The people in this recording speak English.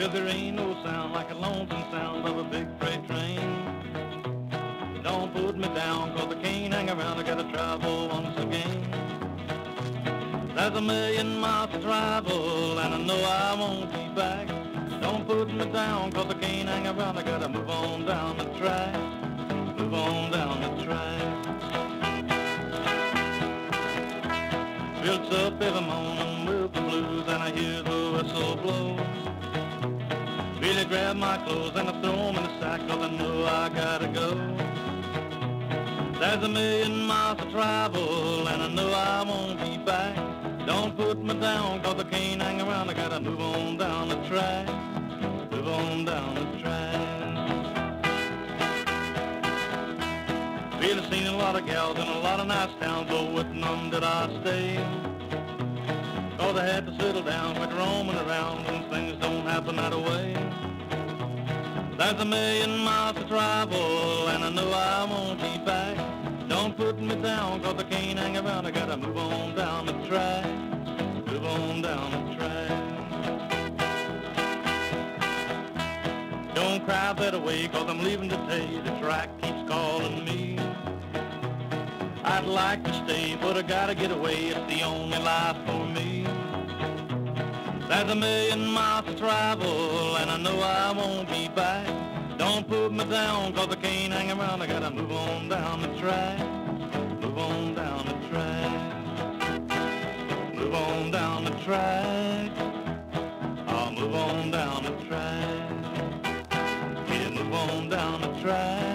Well, there ain't no sound like a lonesome sound of a big freight train. Don't put me down, cause I can't hang around, I gotta travel once again. There's a million miles to travel, and I know I won't be back. Don't put me down, cause I can't hang around, I gotta move on down the track. Move on down the track. Builds up every morning with the blues, and I hear the whistle blow. Really grab my clothes and I throw 'em in the sack, cause I know I gotta go. There's a million miles to travel, and I know I won't be back. Don't put me down, cause I can't hang around. I gotta move on down the track. Move on down the track. Really seen a lot of gals in a lot of nice towns, but with none did I stay. Cause I had to settle down, quit roaming around, and things don't happen that way. There's a million miles to travel, and I know I won't be back. Don't put me down, cause I can't hang around. I gotta move on down the track. Move on down the track. Don't cry that away, cause I'm leaving today. The track keeps calling me. I'd like to stay, but I gotta get away. It's the only life for me. There's a million miles to travel, and I know I won't be back. Don't put me down, cause I can't hang around. I gotta move on down the track. Move on down the track. Move on down the track. I'll move on down the track. Yeah, move on down the track.